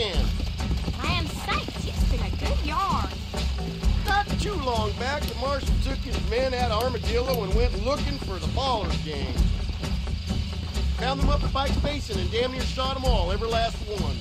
can. am psyched. it's been a good yarn. Not too long back, the marshal took his men out of Armadillo and went looking for the Ballers gang. Found them up at Pike's Basin and damn near shot them all, every last one.